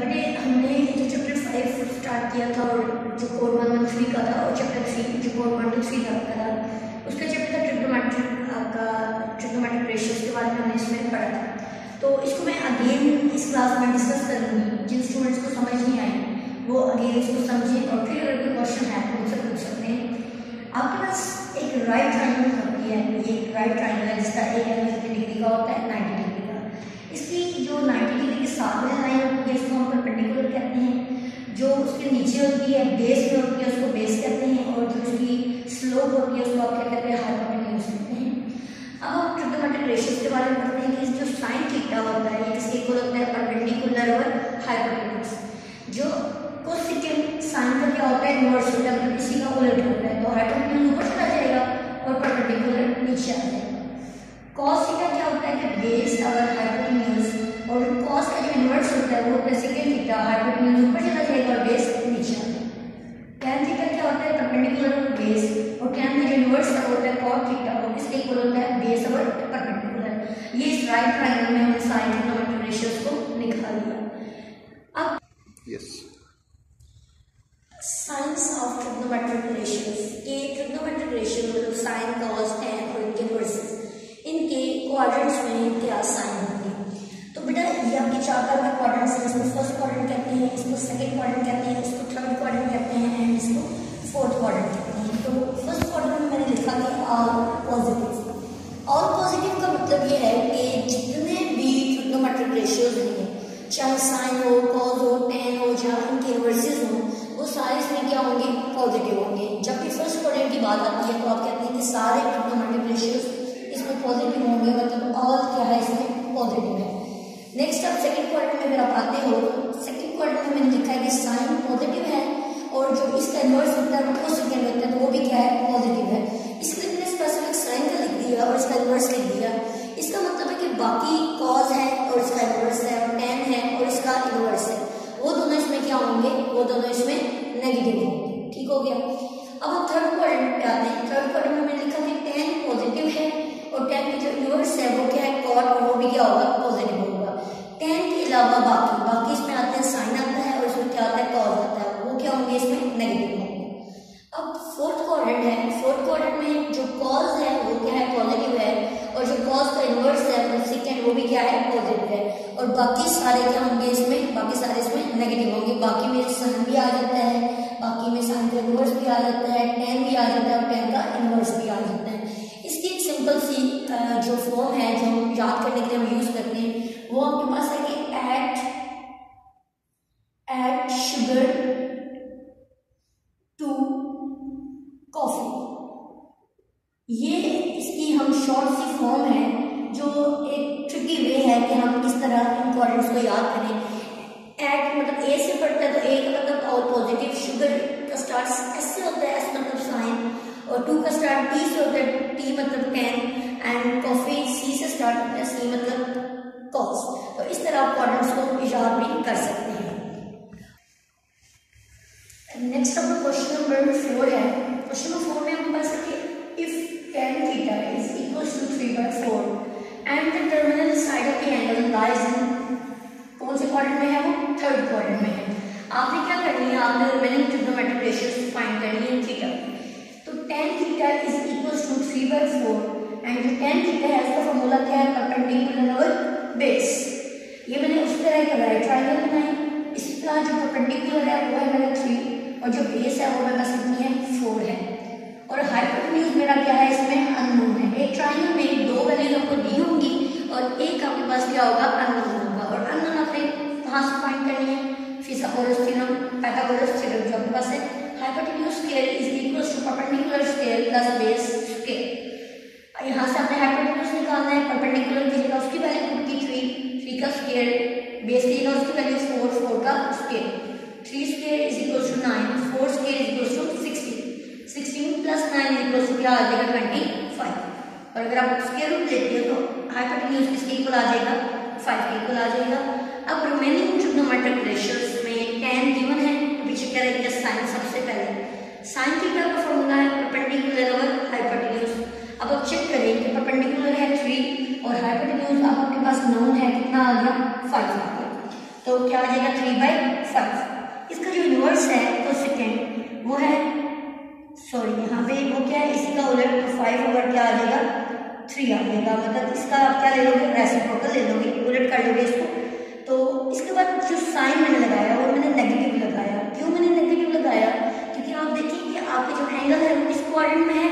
बड़े हमने जो चैप्टर फाइव स्टार्ट किया था और जो कोड वन वन थ्री का था और चैप्टर थ्री जो कोड वन टू थ्री का था, उसका चैप्टर था ट्रिग्नोमेट्रिक का ट्रिग्नोमेट्रिक रेशियोज के बारे में हमने इसमें पढ़ा था। तो इसको मैं अगेन इस क्लास में डिस्कस करूँगी जिन स्टूडेंट्स को समझ नहीं आई वो अगेन इसको समझें और फिर अगर कोई क्वेश्चन है तो उनसे पूछ सकते हैं। आपके पास एक राइट ट्राइंगल होती है ये राइट ट्राइंगल है जिसका एक एंगल कितनी डिग्री का होता है नाइन्टी डिग्री का इसकी जो के में लाइन होती है इसको हम परपेंडिकुलर कहते हैं, जो उसके नीचे होती है बेस में होती है, उसको बेस कहते हैं, और जो उसकी स्लोप होती है, उसको आप क्या कहते हैं हाइपोटेन्यूज कहते हैं। अब हम ट्रिग्नोमेट्रिक रेशियोज के बारे में पढ़ते हैं कि जो साइन थीटा होता है किसके इक्वल होता है परपेंडिकुलर और हाइपोटेन्यूज जो कोसेकेंड साइन का क्या होता है इनवर्स होता है मतलब इसी का उलट होता है तो हाइपोटेन्यूज ऊपर चला जाएगा, और परपेंडिकुलर नीचे आ जाएगा। कॉस थीटा क्या होता है कि बेस अगर हाइपोटेन्यूज और कॉस का जो इन्वर्स होता है, वो होता है सेकेंड थीटा हाइपोटेन्यूज ऊपर चला जाएगा और बेस नीचे आता है। टैन थीटा क्या होता है? परपेंडिकुलर और बेस और टैन का जो इन्वर्स का होता है कॉट थीटा वो किसके इक्वल होता है? बेस और परपेंडिकुलर ये इस राइट ट्रायंगल में हमने साइन ट्रिग्नोमेट्रिक रेशियोज को निकाल। लिया अब yes signs of trigonometric ratios ये ट्रिग्नोमेट्रिक रेशियो मतलब साइन कॉस टैन और इनके वर्सेस इनके क्वाड्रेंट्स में क्या साइन होंगे तो बेटा ये आपके चार तरह के क्वाड्रेंट्स इसको फ़र्स्ट क्वाड्रेंट कहते हैं, इसको सेकंड क्वाड्रेंट कहते हैं, इसको थर्ड क्वाड्रेंट कहते हैं एंड इसको फोर्थ क्वाड्रेंट कहते हैं। तो फ़र्स्ट क्वाड्रेंट में मैंने लिखा कि ऑल पॉजिटिव ऑल पॉजिटिव का मतलब ये है कि जितने भी ट्रिग्नोमेट्रिक रेशियोज हैं चाहे साइन हो कॉज हो टेन हो, या इनके इनवर्सेस हो, वो सारे इसमें क्या होंगे? पॉजिटिव होंगे। जब भी फ़र्स्ट क्वाड्रेंट की बात आती है तो आप कहते हैं कि सारे ट्रिग्नोमेट्रिक रेशियोज इसमें पॉजिटिव होंगे मतलब ऑल क्या है इसमें पॉजिटिव है आप में अगर आप आते हो सेकंड क्वाड्रेंट में मैंने लिखा है कि साइन पॉजिटिव है, और जो इसका इनवर्स होता है वो कोसेकेंड होता है तो वो भी क्या है? पॉजिटिव है। इसलिए मैंने स्पेसिफिक साइन का लिख दिया और इसका इनवर्स लिख दिया। इसका मतलब है कि बाकी कॉज है और इसका इनवर्स है, और टेन है और इसका इनवर्स है। वो दोनों इसमें क्या होंगे? वो दोनों इसमें नेगेटिव होंगे। ठीक हो गया? अब हम थर्ड क्वाड्रेंट पे आते हैं। थर्ड क्वाड्रेंट में मैंने लिखा कि टेन पॉजिटिव है, और टेन की जो इनवर्स है, वो क्या है? कॉट और वो भी क्या होगा? पॉजिटिव होगा। टेन के अलावा बाकी बाकी इसमें आते हैं, साइन आता है और इसमें क्या आता है कॉज आता है, वो क्या होंगे इसमें? नेगेटिव होंगे। अब फोर्थ क्वाड्रेंट है। फोर्थ क्वाड्रेंट में जो कॉज है, वो क्या है? पॉजिटिव है। और जो कॉज का इन्वर्स है सेकेंड वो भी क्या है? पॉजिटिव है। और बाकी सारे क्या होंगे इसमें? बाकी सारे इसमें नेगेटिव होंगे। बाकी में sun at sugar to coffee ये इसकी हम शॉर्ट सी फॉर्म है, जो एक ट्रिकी वे है कि हम किस तरह इन क्वाड्रेंट्स को याद करें। एट मतलब ए से पढ़ता है तो ए का मतलब ऑल पॉजिटिव शुगर का स्टार्ट एस से होता है एस मतलब साइन और टू का स्टार्ट टी से होता है टी मतलब टेन एंड कॉफ़ी सी से स्टार्ट होता है सी मतलब कॉस तो इस तरह आप क्वाड्रेंट्स को याद भी कर सकते हैं। नेक्स्ट अपना क्वेश्चन नंबर फोर है क्वेश्चन नंबर फोर में हमारे पास है कि if tan theta is equals to 3 by 4 and the terminal side of the angle lies in कौन से क्वाड्रेंट में है वो? थर्ड क्वाड्रेंट में है। आपने क्या करनी है? आपने रिमेनिंग ट्रिग्नोमेट्रिक रेशियोज फाइंड करनी है थीटा तो tan theta is equals to 3 by 4 and जो tan थीटा है, उसका फार्मूला क्या है? परपेंडिकुलर और बेस ये मैंने उस तरह एक राइट ट्रायंगल बनाई इसका जो परपेंडिकुलर है, वो है मेरा 3 और जो बेस है वो मेरे पास कितनी है 4 है। और हाइपोटेन्यूज मेरा क्या है, इसमें अननोन है। एक ट्रायंगल में दो वैल्यूज़ आपको दी होंगी और एक आपके पास क्या होगा अननोन होगा। और अननोन आपने कहाँ से फाइंड करनी है। जो आपके पास है। Square is to perpendicular square plus base square यहाँ से आपने निकालना है परपेंडिकुलर उसकी वैल्यू की थ्री थ्री का स्क्वायर बेस की जगह उसकी वैल्यू फोर फोर का square three square is equals to nine four square is equals to sixteen sixteen plus nine equal आ जाएगा ट्वेंटी फाइव और अगर आप स्क्वायर रूट लेते हो तो हाइपोटेन्यूज किसके इक्वल आ जाएगा? फाइव के इक्वल आ जाएगा. अब रिमेनिंग ट्रिग्नोमेट्रिक रेशियोज में टेन गिवन है पीछे क्या रहेगा साइन सबसे पहले. साइन थीटा का फॉर्मूला है परपेंडिकुलर और हाइपोटेन्यूज अब आप चेक करें कि परपेंडिकुलर है थ्री और हाइपोटेन्यूज आपके पास नोन है, कितना आ गया? फाइव आ गया. तो क्या आ जाएगा? थ्री बाई फाइव इसका जो इनवर्स है तो सेकेंड वो है सॉरी यहाँ पे वो क्या है? इसी का उलट फाइव ओवर क्या आ जाएगा? थ्री आ जाएगा। मतलब इसका आप क्या ले लोगे? रेसिप्रोकल ले लोगे। उलट कर लोगे इसको। तो इसके बाद जो साइन मैंने लगाया, वो मैंने नेगेटिव लगाया। क्यों मैंने नेगेटिव लगाया? क्योंकि आप देखिए कि आपके जो एंगल है, वो किस क्वाड्रेंट में है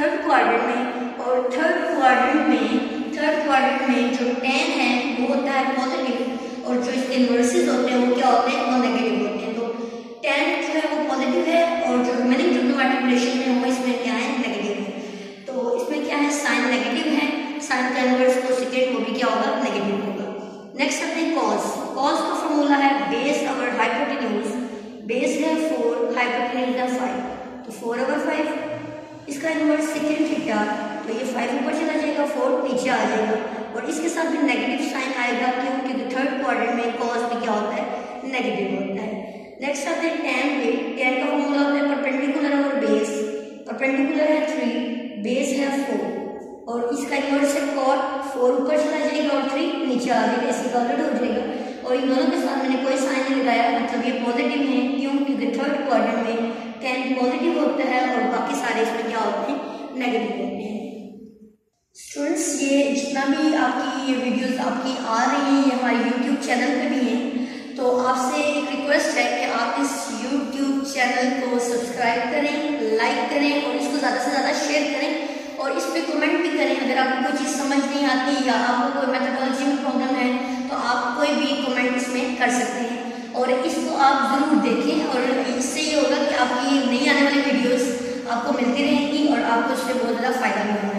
थर्ड क्वाड्रेंट में। और थर्ड क्वाड्रेंट में थर्ड क्वाड्रेंट में जो टेन है, वो होता है पॉजिटिव और जो इसके इन्वर्सेस होते हैं, वो क्या होते हैं? वो नेगेटिव और जो रिमेनिंग ट्रिग्नोमेट्रिक रेशियो है वो इसमें क्या है नेगेटिव है। तो इसमें क्या है साइन नेगेटिव है। साइन का इन्वर्स को सेकेंड वो भी क्या होगा नेगेटिव होगा। नेक्स्ट हैं कॉस कॉस का फॉर्मूला है बेस अवर हाइपोटेन्यूज बेस है फोर हाइपोटेन्यूज है फाइव तो फोर अवर फाइव इसका इन्वर्स सेकेंड थीटा तो ये फाइव ऊपर चला जाएगा फोर नीचे आ जाएगा। और इसके साथ भी नेगेटिव साइन आएगा, क्यों? क्योंकि थर्ड क्वाड्रेंट में कॉस भी क्या होता है नेगेटिव होता है। नेक्स्ट आते हैं टेन पे टेन का फॉर्मूला होता है परपेंडिकुलर और बेस परपेंडिकुलर है थ्री बेस है फोर और इसका इन्वर्स है कॉट फोर ऊपर चला जाएगा और थ्री नीचे आ जाएगा इसी का ऑलरेडी हो जाएगा। और इन दोनों के साथ मैंने कोई साइन नहीं लगाया मतलब ये पॉजिटिव है। क्यों? क्योंकि थर्ड क्वाड्रेंट में टेन पॉजिटिव होता है और बाकी सारे इसमें क्या होते हैं? नेगेटिव होते हैं। स्टूडेंट्स ये जितना भी आपकी ये वीडियोस आपकी आ रही हैं, ये हमारे यूट्यूब चैनल पे भी हैं तो आपसे चैनल को सब्सक्राइब करें लाइक करें और इसको ज़्यादा से ज़्यादा शेयर करें। और इस पर कमेंट भी करें अगर आपको कोई चीज़ समझ नहीं आती या आपको कोई मेथडोलॉजी में प्रॉब्लम है तो आप कोई भी कमेंट इसमें कर सकते हैं। और इसको आप ज़रूर देखें और इससे ये होगा कि आपकी नई आने वाली वीडियोज़ आपको मिलती रहेंगी और आपको इससे बहुत ज़्यादा फ़ायदा मिलेगा।